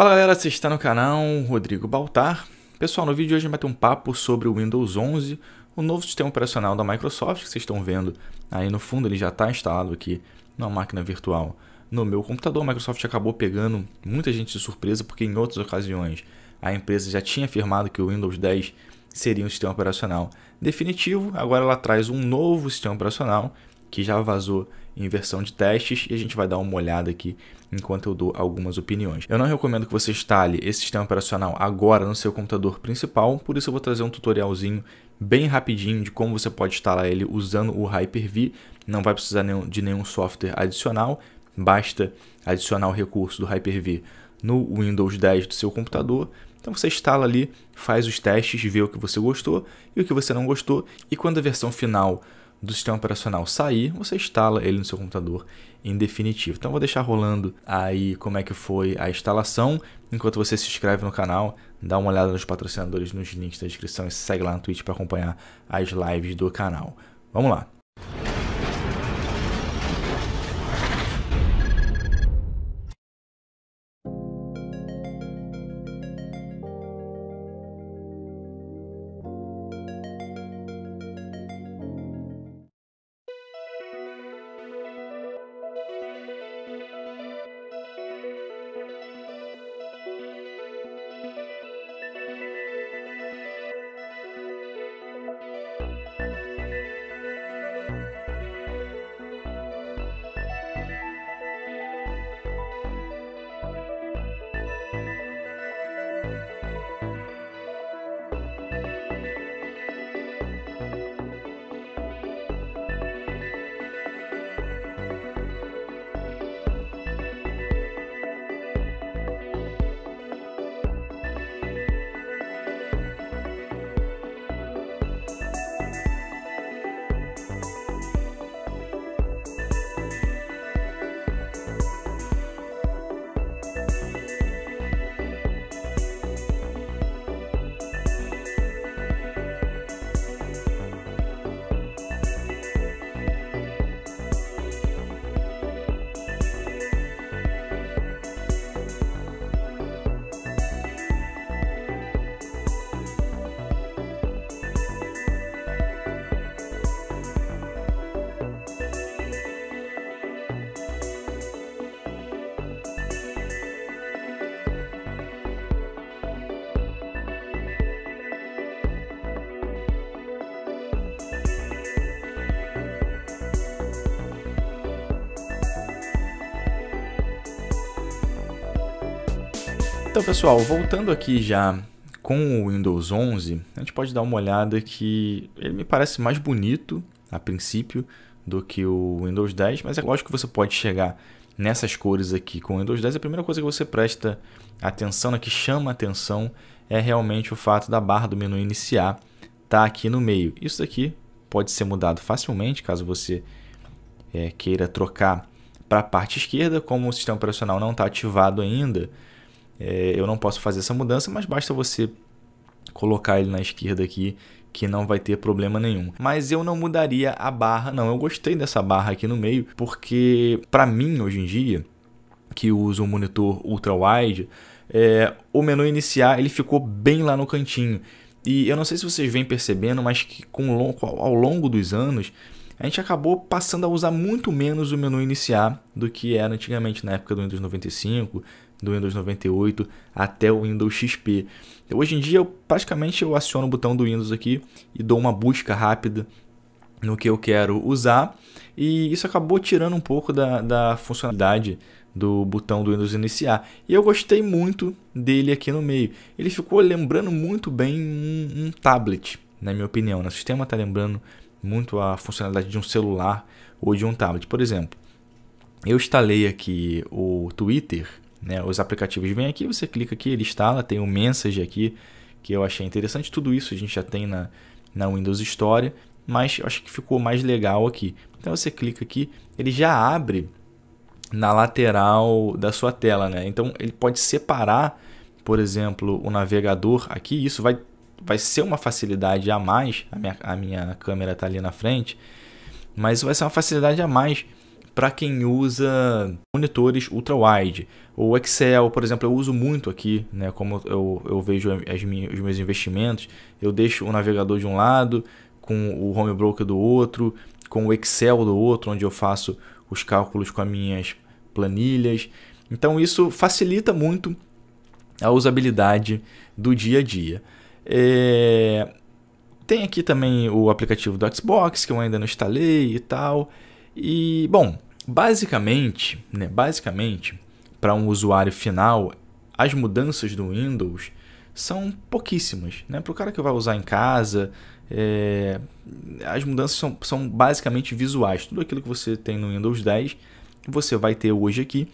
Fala galera, você está no canal Rodrigo Baltar. Pessoal, no vídeo de hoje vai ter um papo sobre o Windows 11, o novo sistema operacional da Microsoft, que vocês estão vendo aí no fundo, ele já está instalado aqui na máquina virtual no meu computador. A Microsoft acabou pegando muita gente de surpresa, porque em outras ocasiões a empresa já tinha afirmado que o Windows 10 seria um sistema operacional definitivo, agora ela traz um novo sistema operacional que já vazou em versão de testes e a gente vai dar uma olhada aqui enquanto eu dou algumas opiniões. Eu não recomendo que você instale esse sistema operacional agora no seu computador principal, por isso eu vou trazer um tutorialzinho bem rapidinho de como você pode instalar ele usando o Hyper-V. Não vai precisar de nenhum software adicional, basta adicionar o recurso do Hyper-V no Windows 10 do seu computador. Então você instala ali, faz os testes, vê o que você gostou e o que você não gostou, e quando a versão final do sistema operacional sair, você instala ele no seu computador em definitivo. Então vou deixar rolando aí como é que foi a instalação, enquanto você se inscreve no canal, dá uma olhada nos patrocinadores nos links da descrição e segue lá no Twitch para acompanhar as lives do canal. Vamos lá. Então, pessoal, voltando aqui já com o Windows 11, a gente pode dar uma olhada que ele me parece mais bonito a princípio do que o Windows 10, mas é lógico que você pode chegar nessas cores aqui com o Windows 10. A primeira coisa que você presta atenção, né, que chama atenção, é realmente o fato da barra do menu iniciar tá aqui no meio. Isso aqui pode ser mudado facilmente caso você é, queira trocar para a parte esquerda, como o sistema operacional não está ativado ainda é, eu não posso fazer essa mudança, mas basta você colocar ele na esquerda aqui que não vai ter problema nenhum. Mas eu não mudaria a barra, não. Eu gostei dessa barra aqui no meio, porque para mim hoje em dia, que uso um monitor ultra wide, é, o menu iniciar ele ficou bem lá no cantinho. E eu não sei se vocês vêm percebendo, mas que com, ao longo dos anos a gente acabou passando a usar muito menos o menu iniciar do que era antigamente na época do Windows 95, do Windows 98 até o Windows XP. Hoje em dia, eu, praticamente eu aciono o botão do Windows aqui e dou uma busca rápida no que eu quero usar. E isso acabou tirando um pouco da, da funcionalidade do botão do Windows iniciar. E eu gostei muito dele aqui no meio. Ele ficou lembrando muito bem um, um tablet, na minha opinião. O sistema está lembrando muito a funcionalidade de um celular ou de um tablet. Por exemplo, eu instalei aqui o Twitter né? Os aplicativos vêm aqui, você clica aqui, ele instala, tem o Message aqui, que eu achei interessante. Tudo isso a gente já tem na, na Windows Store, mas eu acho que ficou mais legal aqui. Então você clica aqui, ele já abre na lateral da sua tela, né? Então ele pode separar, por exemplo, o navegador aqui. Isso vai, vai ser uma facilidade a mais. A minha, a minha câmera está ali na frente, mas vai ser uma facilidade a mais para quem usa monitores ultra-wide. O Excel, por exemplo, eu uso muito aqui, né? como eu, eu vejo as minhas, os meus investimentos. Eu deixo o navegador de um lado, com o home broker do outro, com o Excel do outro, onde eu faço os cálculos com as minhas planilhas. Então isso facilita muito a usabilidade do dia a dia. É... Tem aqui também o aplicativo do Xbox que eu ainda não instalei e tal. E bom, basicamente, né, basicamente para um usuário final, as mudanças do Windows são pouquíssimas, né? Para o cara que vai usar em casa, é, as mudanças são, são basicamente visuais. Tudo aquilo que você tem no Windows 10, você vai ter hoje aqui.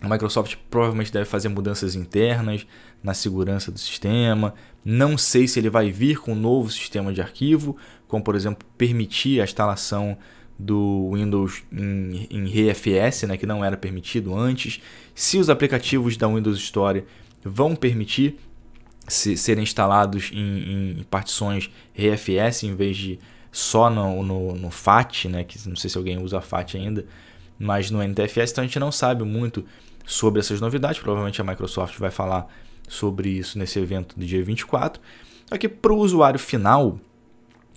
A Microsoft provavelmente deve fazer mudanças internas na segurança do sistema. Não sei se ele vai vir com um novo sistema de arquivo, como por exemplo permitir a instalação do Windows em, em RFS, né, que não era permitido antes. Se os aplicativos da Windows Store vão permitir se, serem instalados em, em, partições RFS em vez de só no, no, no, FAT, né? Que não sei se alguém usa FAT ainda, mas no NTFS, então a gente não sabe muito sobre essas novidades. Provavelmente a Microsoft vai falar sobre isso nesse evento do dia 24. Só que para o usuário final,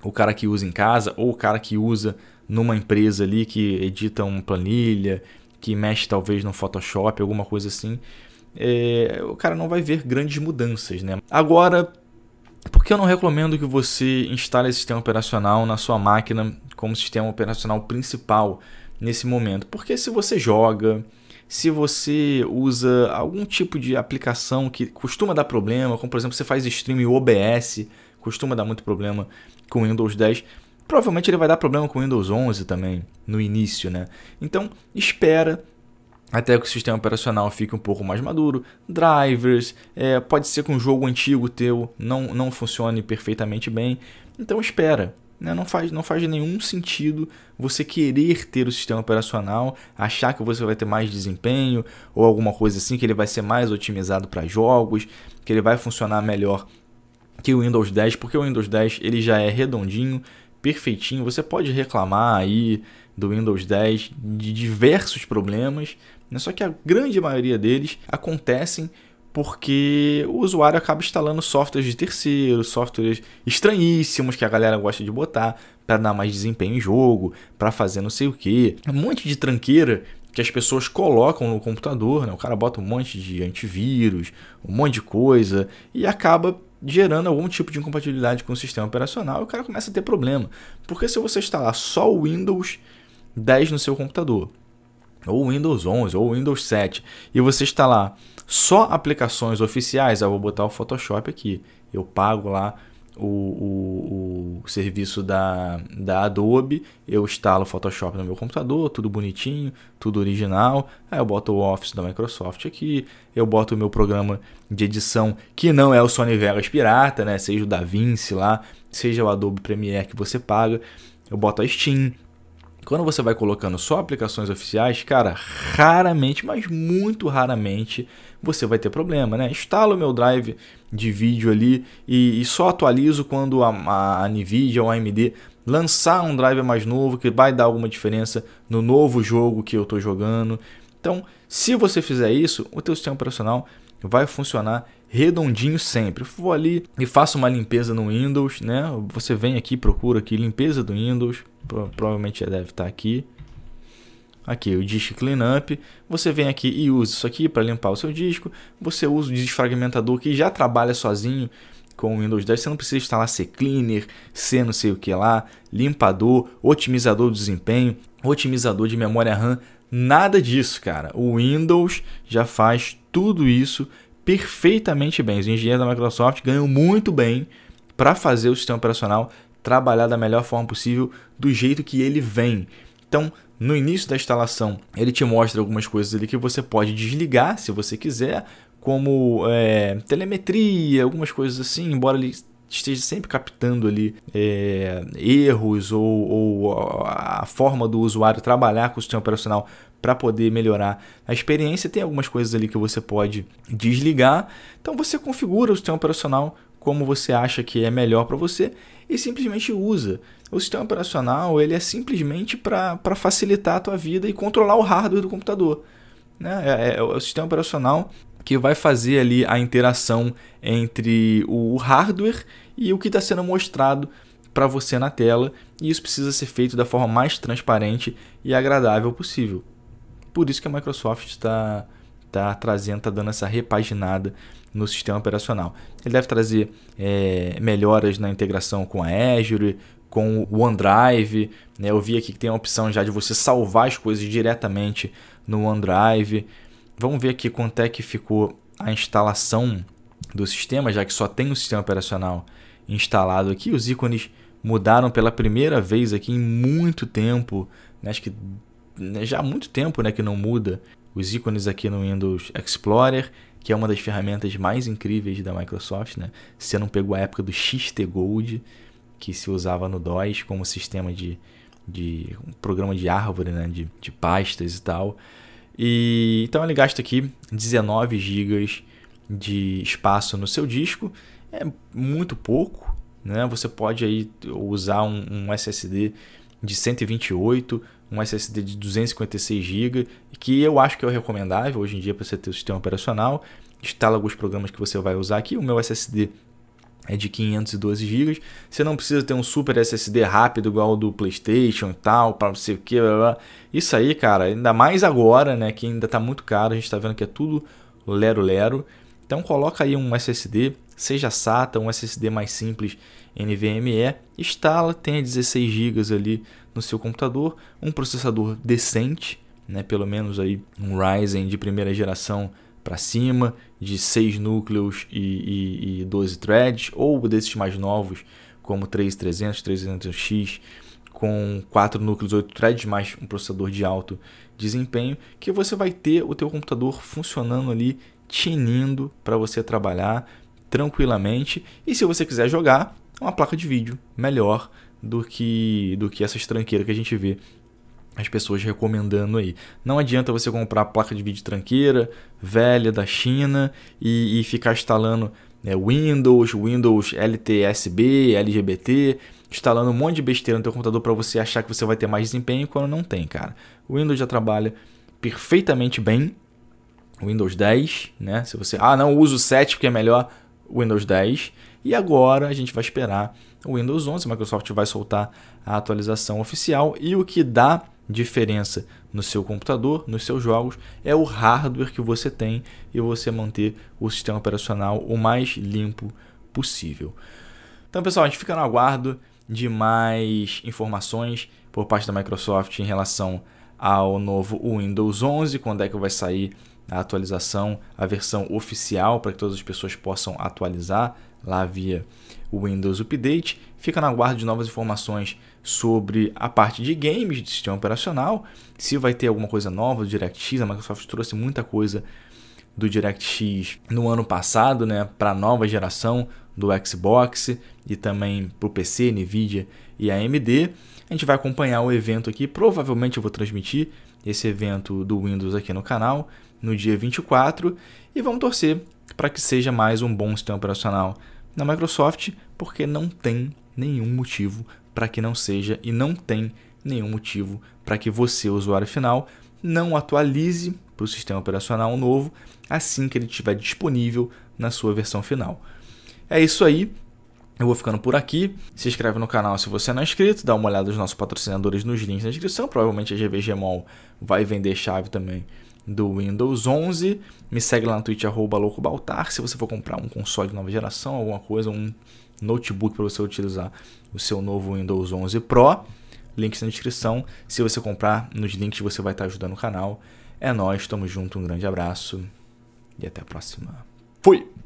o cara que usa em casa ou o cara que usa numa empresa ali que edita uma planilha, que mexe talvez no Photoshop, alguma coisa assim, é, o cara não vai ver grandes mudanças, né? Agora, por que eu não recomendo que você instale esse sistema operacional na sua máquina como sistema operacional principal nesse momento? Porque se você joga, se você usa algum tipo de aplicação que costuma dar problema, como por exemplo você faz streaming OBS, costuma dar muito problema com Windows 10, provavelmente ele vai dar problema com o Windows 11 também no início, né? Então espera até que o sistema operacional fique um pouco mais maduro. Drivers, é, pode ser que um jogo antigo teu não, não funcione perfeitamente bem. Então espera. Né? Não, faz, não faz nenhum sentido você querer ter o sistema operacional, achar que você vai ter mais desempenho ou alguma coisa assim, que ele vai ser mais otimizado para jogos, que ele vai funcionar melhor que o Windows 10, porque o Windows 10 ele já é redondinho, perfeitinho. Você pode reclamar aí do Windows 10 de diversos problemas, né? Só que a grande maioria deles acontecem porque o usuário acaba instalando softwares de terceiros, softwares estranhíssimos que a galera gosta de botar para dar mais desempenho em jogo, para fazer não sei o que. Um monte de tranqueira que as pessoas colocam no computador, né? O cara bota um monte de antivírus, um monte de coisa e acaba gerando algum tipo de incompatibilidade com o sistema operacional e o cara começa a ter problema. Porque se você instalar só o Windows 10 no seu computador, ou Windows 11, ou Windows 7, e você instalar só aplicações oficiais, eu vou botar o Photoshop aqui, eu pago lá o, o, o, serviço da, da Adobe, eu instalo o Photoshop no meu computador, tudo bonitinho, tudo original. Aí eu boto o Office da Microsoft aqui, eu boto o meu programa de edição, que não é o Sony Vegas pirata, né? seja o DaVinci lá, seja o Adobe Premiere que você paga. Eu boto a Steam, quando você vai colocando só aplicações oficiais, cara, raramente, mas muito raramente, você vai ter problema, né? Instalo o meu drive de vídeo ali e, e só atualizo quando a, a, a NVIDIA ou a AMD lançar um driver mais novo que vai dar alguma diferença no novo jogo que eu estou jogando. Então, se você fizer isso, o teu sistema operacional vai funcionar redondinho sempre. Eu vou ali e faço uma limpeza no Windows, né? Você vem aqui, procura aqui limpeza do Windows, provavelmente já deve estar aqui. Aqui, o Disk Cleanup. Você vem aqui e usa isso aqui para limpar o seu disco. Você usa o desfragmentador que já trabalha sozinho com o Windows 10. Você não precisa instalar CCleaner, C não sei o que lá, limpador, otimizador do desempenho, otimizador de memória RAM. Nada disso, cara. O Windows já faz tudo isso perfeitamente bem. Os engenheiros da Microsoft ganham muito bem para fazer o sistema operacional trabalhar da melhor forma possível, do jeito que ele vem. Então, no início da instalação, ele te mostra algumas coisas ali que você pode desligar se você quiser, como é, telemetria, algumas coisas assim, embora ele esteja sempre captando ali é, erros ou, ou, a forma do usuário trabalhar com o sistema operacional para poder melhorar a experiência. Tem algumas coisas ali que você pode desligar. Então você configura o sistema operacional como você acha que é melhor para você e simplesmente usa. O sistema operacional ele é simplesmente para facilitar a tua vida e controlar o hardware do computador. Né? É, é, é o sistema operacional que vai fazer ali a interação entre o hardware e o que está sendo mostrado para você na tela, e isso precisa ser feito da forma mais transparente e agradável possível. Por isso que a Microsoft está tá trazendo, está dando essa repaginada no sistema operacional. Ele deve trazer é, melhoras na integração com a Azure, com o OneDrive. Né? Eu vi aqui que tem a opção já de você salvar as coisas diretamente no OneDrive. Vamos ver aqui quanto é que ficou a instalação do sistema, já que só tem o sistema operacional instalado aqui. Os ícones mudaram pela primeira vez aqui em muito tempo. Né? Acho que né, já há muito tempo né, que não muda os ícones aqui no Windows Explorer, que é uma das ferramentas mais incríveis da Microsoft. Né? Você não pegou a época do XT Gold, que se usava no DOS como sistema de, de um programa de árvore, né? de, de pastas e tal. E então ele gasta aqui 19 GB de espaço no seu disco, é muito pouco, né? Você pode aí usar um, um SSD de 128, um SSD de 256 GB, que eu acho que é o recomendável hoje em dia para você ter o sistema operacional. Instala alguns programas que você vai usar aqui. O meu SSD é de 512 GB. Você não precisa ter um super SSD rápido igual o do PlayStation e tal, para não sei o que. Isso aí, cara, ainda mais agora, né, que ainda está muito caro, a gente está vendo que é tudo lero lero. Então coloca aí um SSD, seja SATA, um SSD mais simples NVMe, instala, tenha 16 GB ali no seu computador, um processador decente, né, pelo menos aí um Ryzen de primeira geração para cima, de 6 núcleos e, e, e 12 threads, ou desses mais novos, como 3300, 3300X, com 4 núcleos, 8 threads, mais um processador de alto desempenho, que você vai ter o teu computador funcionando ali, tinindo para você trabalhar tranquilamente. E se você quiser jogar, uma placa de vídeo melhor do que, do que essas tranqueiras que a gente vê as pessoas recomendando aí. Não adianta você comprar placa de vídeo tranqueira, velha da China e, e ficar instalando né, Windows, Windows LTSB, LGBT, instalando um monte de besteira no teu computador para você achar que você vai ter mais desempenho quando não tem, cara. O Windows já trabalha perfeitamente bem. Windows 10, né? Se você, ah, não uso o 7 porque é melhor, Windows 10. E agora a gente vai esperar o Windows 11, a Microsoft vai soltar a atualização oficial e o que dá diferença no seu computador, nos seus jogos, é o hardware que você tem e você manter o sistema operacional o mais limpo possível. Então, pessoal, a gente fica no aguardo de mais informações por parte da Microsoft em relação ao novo Windows 11, quando é que vai sair a atualização, a versão oficial para que todas as pessoas possam atualizar lá via o Windows Update. Fica na guarda de novas informações sobre a parte de games do sistema operacional, se vai ter alguma coisa nova do DirectX. A Microsoft trouxe muita coisa do DirectX no ano passado, né, para a nova geração do Xbox e também para o PC, Nvidia e AMD. A gente vai acompanhar o evento aqui. Provavelmente eu vou transmitir esse evento do Windows aqui no canal no dia 24 e vamos torcer para que seja mais um bom sistema operacional na Microsoft, porque não tem nenhum motivo para que não seja e não tem nenhum motivo para que você, usuário final, não atualize para o sistema operacional novo assim que ele estiver disponível na sua versão final. É isso aí. Eu vou ficando por aqui. Se inscreve no canal se você não é inscrito, dá uma olhada nos nossos patrocinadores nos links na descrição. Provavelmente a GVG Mall vai vender chave também do Windows 11. Me segue lá no Twitch, arroba loucobaltar. Se você for comprar um console de nova geração, alguma coisa, um notebook para você utilizar o seu novo Windows 11 Pro. Links na descrição. Se você comprar nos links, você vai estar ajudando o canal. É nóis, tamo junto, um grande abraço e até a próxima. Fui!